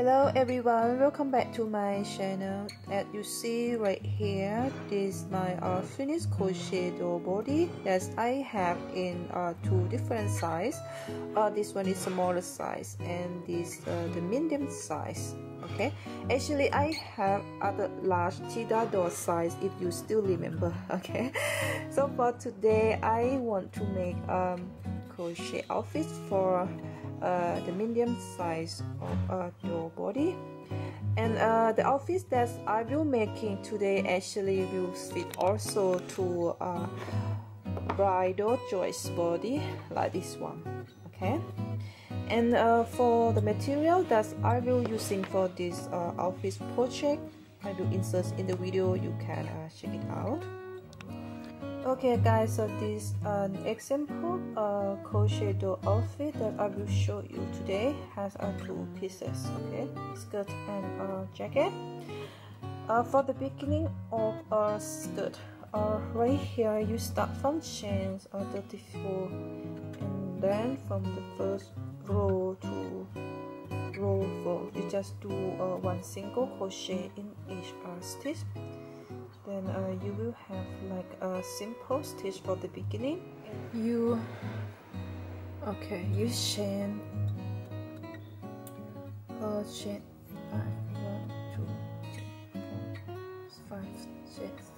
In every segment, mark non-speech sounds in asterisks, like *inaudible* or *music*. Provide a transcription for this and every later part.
Hello everyone, welcome back to my channel. As you see right here, this is my uh, finished crochet door body that I have in uh, two different size. Uh, this one is smaller size and this uh, the medium size. Okay, actually I have other large cheetah door size if you still remember. *laughs* Okay, so for today I want to make um, crochet outfit for uh, the medium size of uh, your body. And uh, the outfit that I will making today actually will fit also to uh, bridal choice body like this one okay? And uh, for the material that I will using for this uh, outfit project I will insert in the video. You can uh, check it out okay guys so this an uh, example uh, crochet door outfit that I will show you today has uh, two pieces okay? Skirt and uh, jacket. Uh, for the beginning of a skirt uh, right here you start from chains uh, 34 and then from the first row to row 4 you just do uh, one single crochet in each uh, stitch then uh, you will have like a simple stitch for the beginning. You okay you chain uh, chain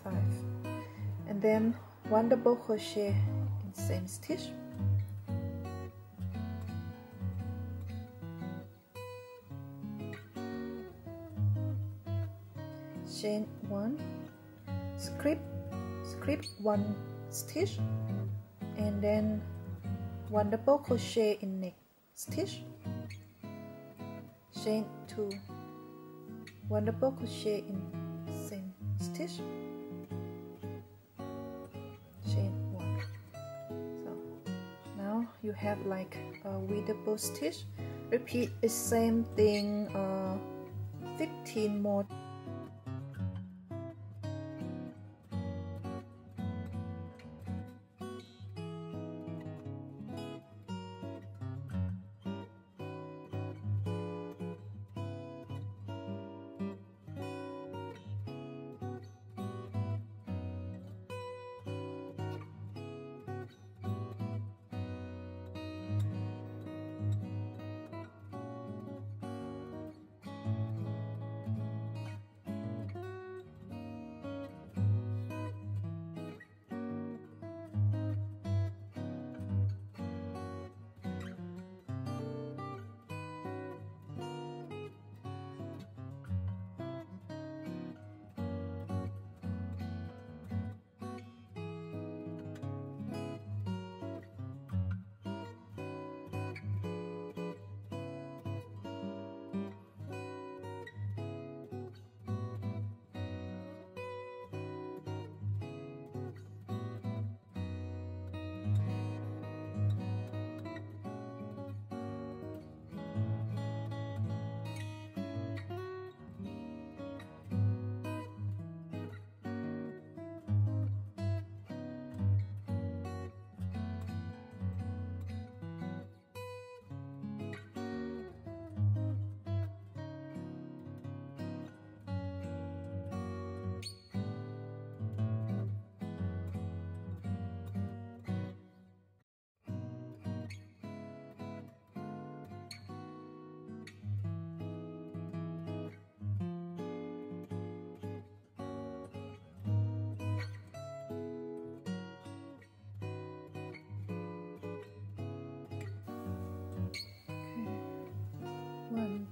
five and then one double crochet in same stitch. Chain one script script one stitch and then one double crochet in next stitch. Chain two. One double crochet in same stitch. Chain one. So now you have like a double stitch. Repeat the same thing uh, 15 more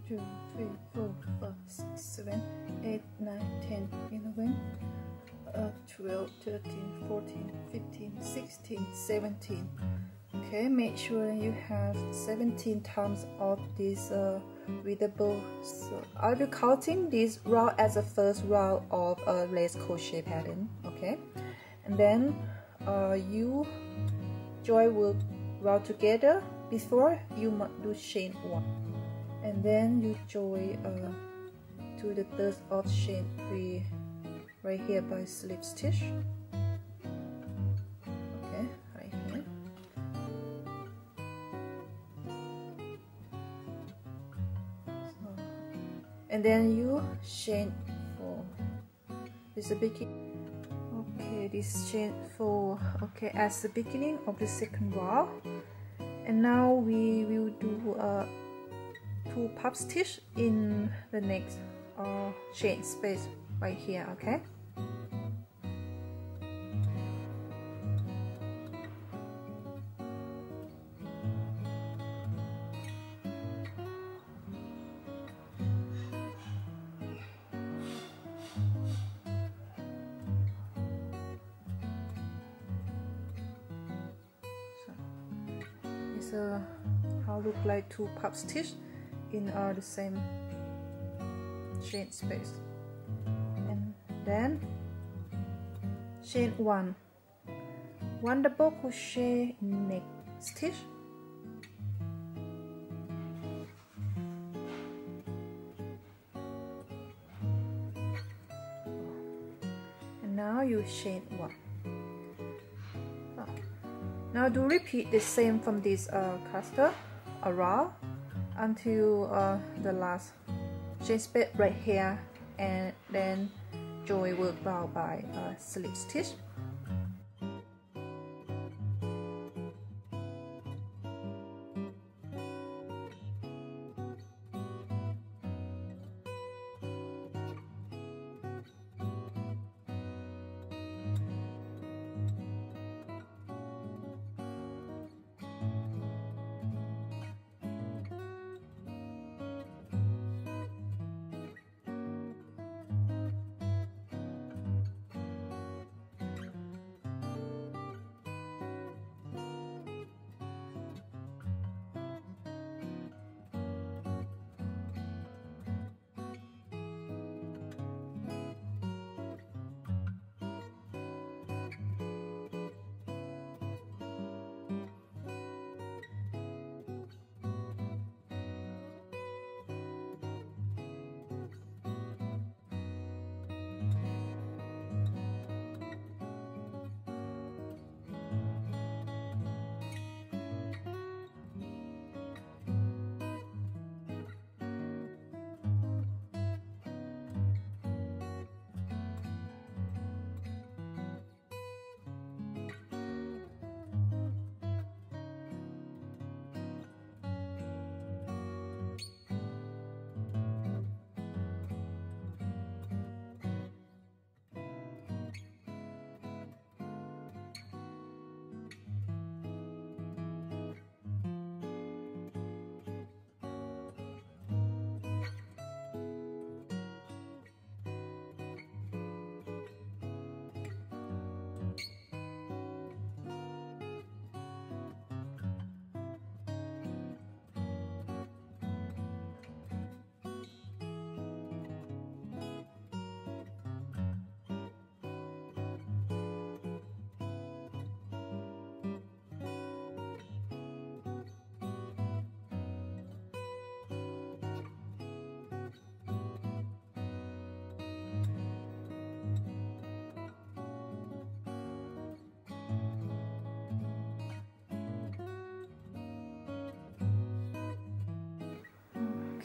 two, three, four, five, six, seven, eight, nine, ten, eleven, uh, 12, 13, 14, 15, 16, 17. Okay, make sure you have 17 times of this uh, readable. So I'll be counting this round as the first round of a lace crochet pattern. Okay, and then uh, you join will round together before you do chain one and then you join uh, to the third chain 3 right here by slip stitch. Okay right here. So and then you chain four. This is beginning. Okay this chain four. Okay as the beginning of the second row and now we will do uh, two puff stitch in the next uh, chain space right here okay? Uh, how look like two puff stitch in uh, the same chain space. And then chain one. One double crochet next stitch and now you chain one. Now do repeat the same from this uh, cluster around until uh, the last. Chain space right here and then join work round by uh, slip stitch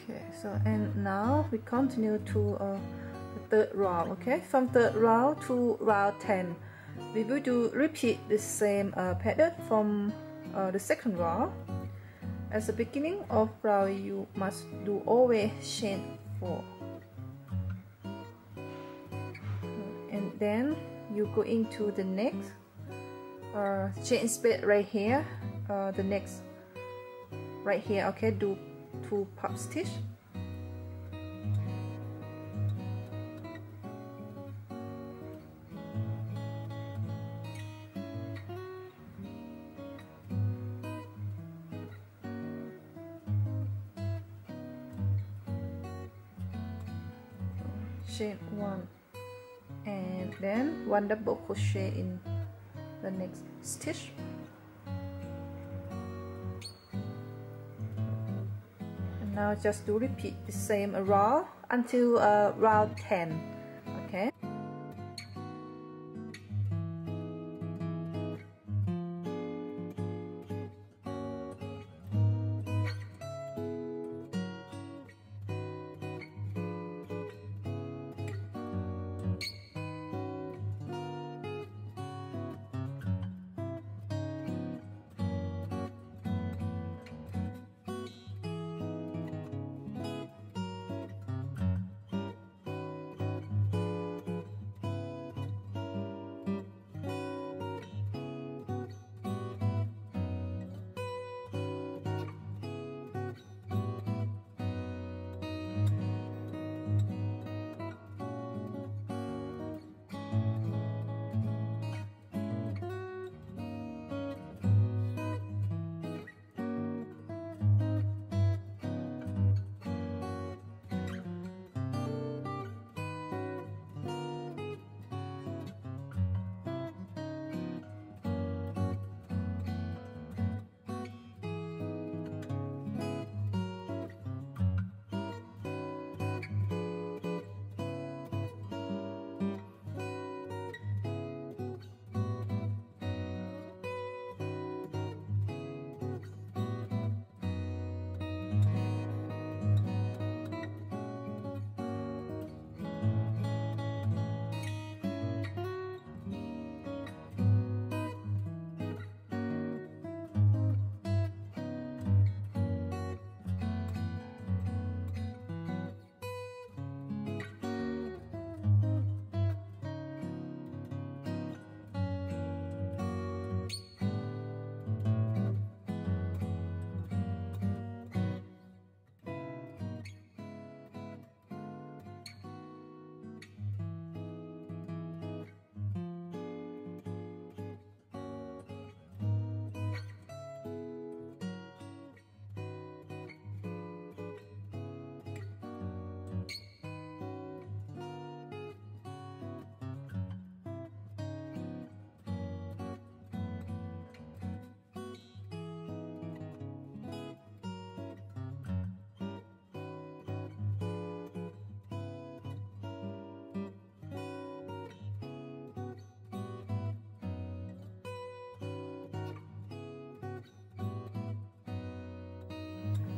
okay so and now we continue to uh, the third round okay? From third round to round 10 we will do repeat the same uh, pattern from uh, the second round. As the beginning of round you must do always chain 4 and then you go into the next uh, chain space right here uh, the next right here okay? Do two puff stitch chain one. And then one double crochet in the next stitch just to repeat the same row until uh, round 10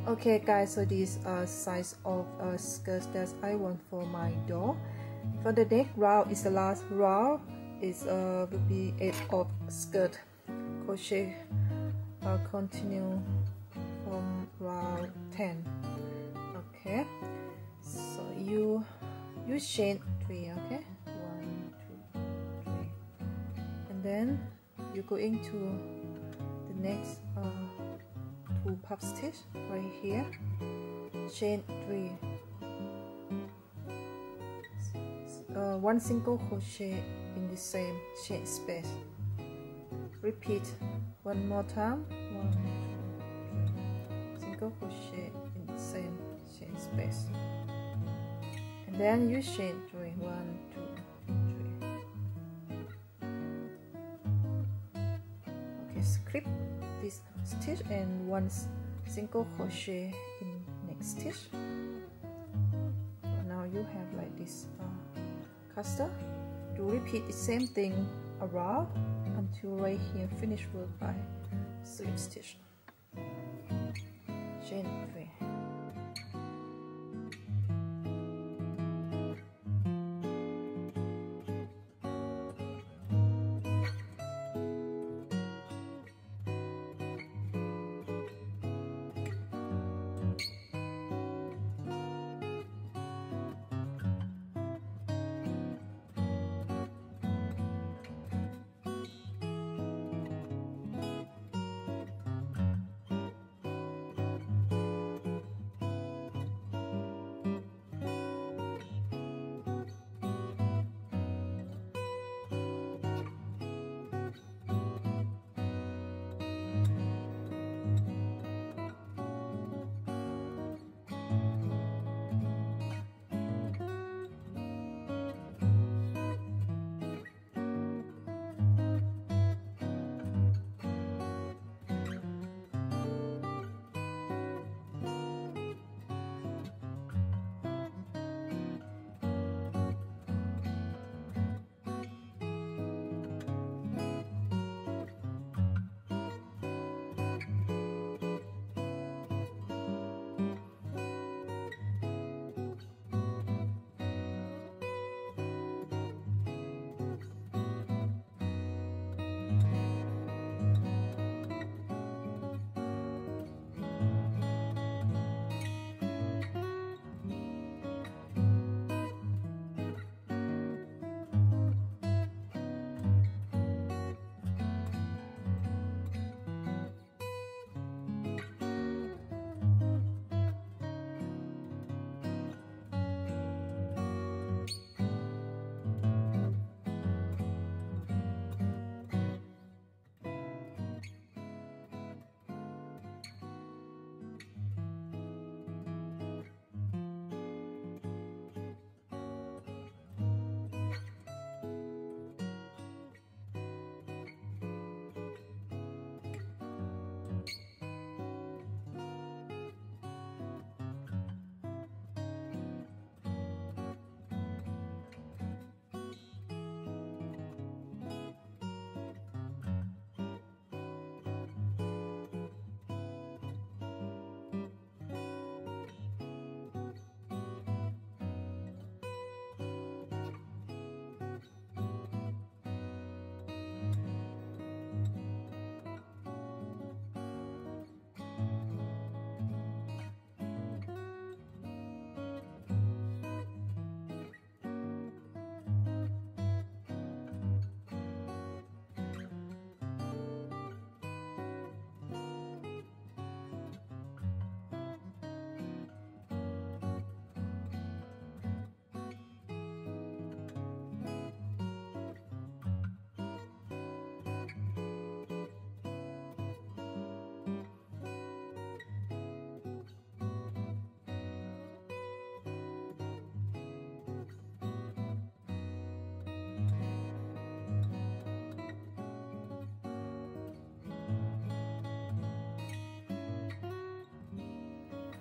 okay guys so this uh, size of uh, skirt that I want for my doll. For the next round is the last round is uh, will be eight of skirt. Crochet uh, continue from round 10 okay so you you chain three okay? One two three. And then you go into the next puff stitch right here. Chain three. Uh, one single crochet in the same chain space. Repeat one more time. One single crochet in the same chain space. And then you chain three. One two three. Okay skip this stitch and one single crochet in next stitch now you have like this uh, cluster. To repeat the same thing around until right here finish work by slip stitch chain 3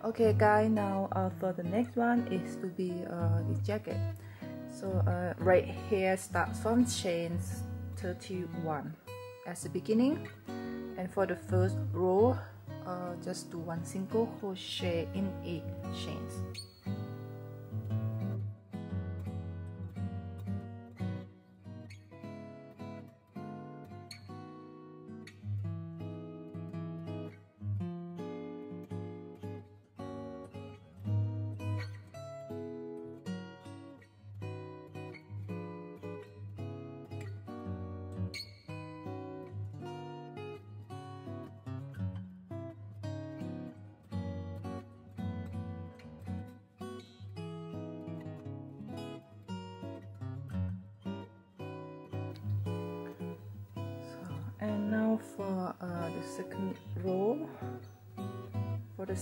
okay guys now uh, for the next one is to be uh, the jacket. So uh, right here starts from chains 31 as the beginning and for the first row uh, just do one single crochet in each chains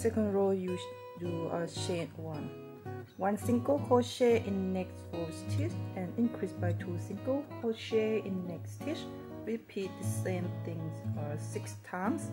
second row you do a chain one. One single crochet in next four stitch and increase by two single crochet in next stitch. Repeat the same things uh, six times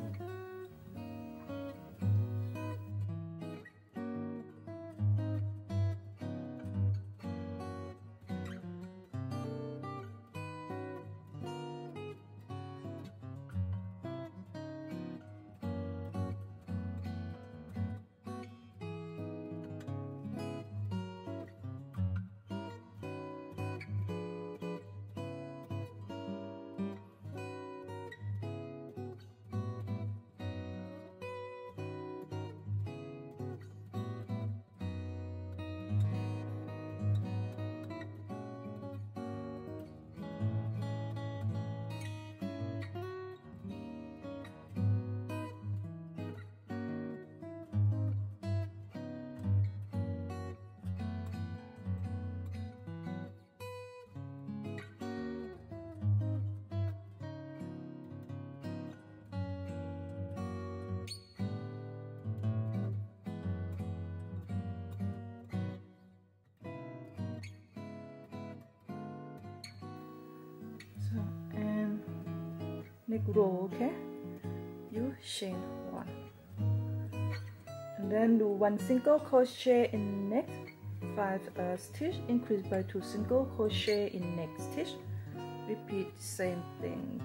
neck row okay? You chain one and then do one single crochet in next five uh, stitch. Increase by two single crochet in next stitch. Repeat same thing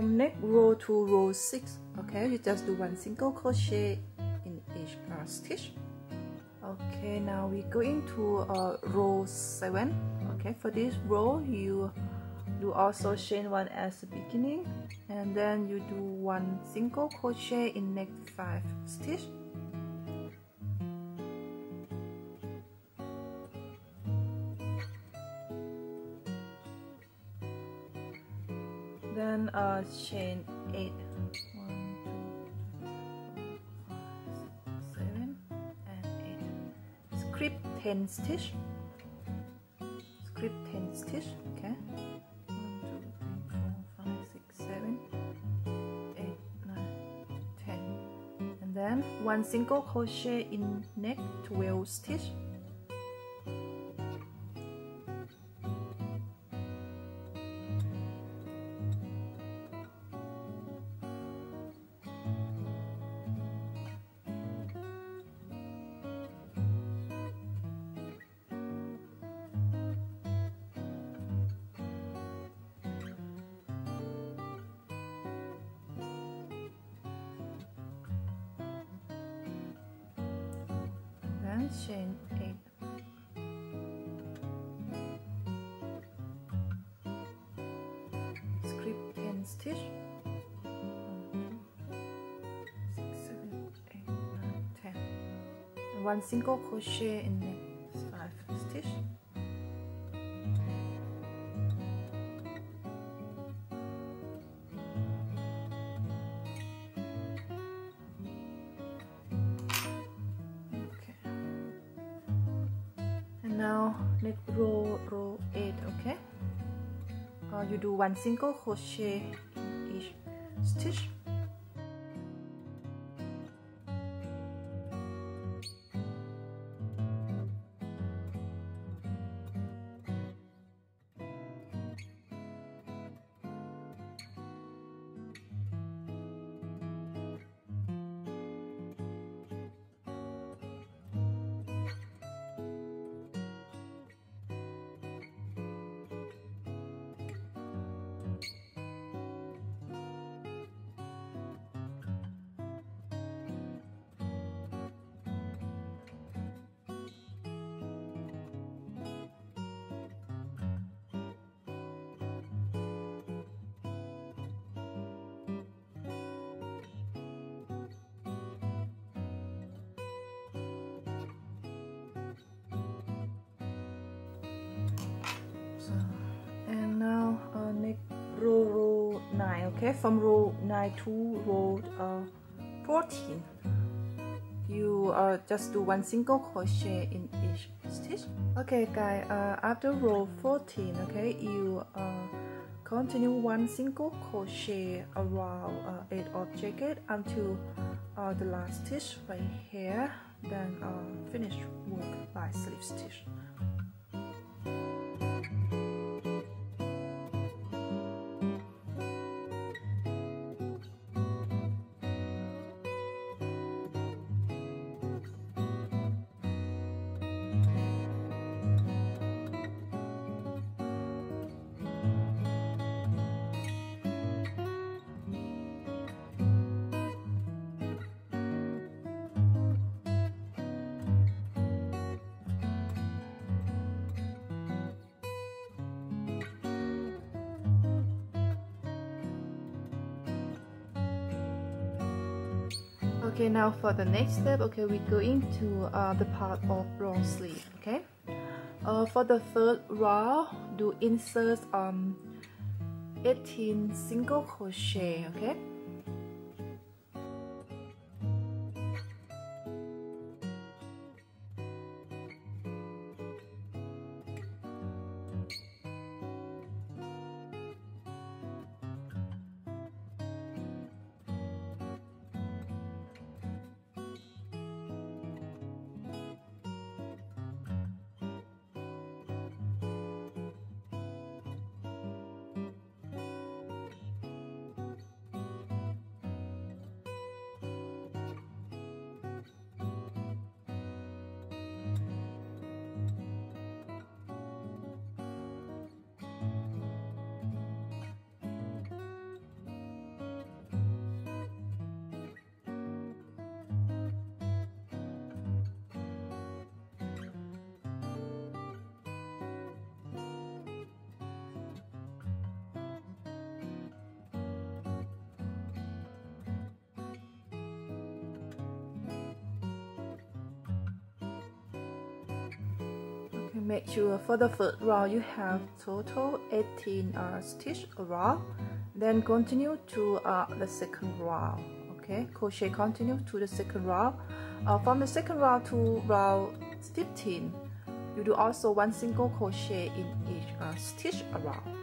from next row to row 6 okay? You just do one single crochet in each uh, stitch. Okay now we go into uh, row 7 okay? For this row you do also chain one as the beginning and then you do one single crochet in next 5 stitch then uh, chain 8 and 8 script 10 stitch. Script 10 stitch okay. 1 2 3 4 5 6 7 8 9 10 and then one single crochet in neck 12 stitch one single crochet in next 5 stitch. And now next row row 8 okay? Uh, you do one single crochet okay from row 9 to row uh, 14 you uh, just do one single crochet in each stitch. Okay guys uh, after row 14 okay you uh, continue one single crochet around uh, eight of jacket until uh, the last stitch right here. Then finish work by slip stitch okay now for the next step. Okay we go into uh, the part of long sleeve okay? Uh, for the third row do insert um 18 single crochet okay make sure for the first row you have total 18 uh, stitch row then continue to uh, the second row okay? Crochet continue to the second row uh, from the second row to row 15 you do also one single crochet in each uh, stitch around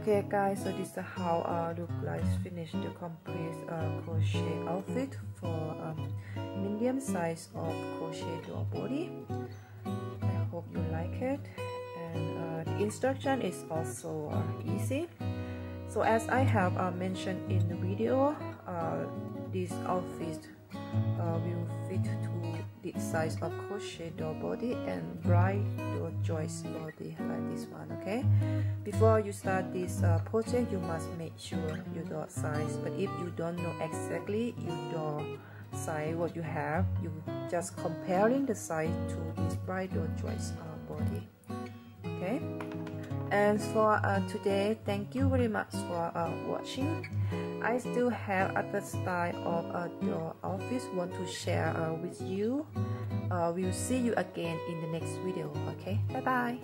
okay guys so this is how uh look like finish the complete uh, crochet outfit for um, medium size of crochet door body. I hope you like it. And uh, the instruction is also uh, easy. So as i have uh, mentioned in the video uh, this outfit uh, will fit to the size of crochet door body and bride door joist body like this one okay? Before you start this uh, project you must make sure your door size. But if you don't know exactly your door size what you have you just comparing the size to this bride door joist uh, body okay? And for uh, today thank you very much for uh, watching I still have other style of uh, your office want to share uh, with you. Uh, we'll see you again in the next video okay? Bye bye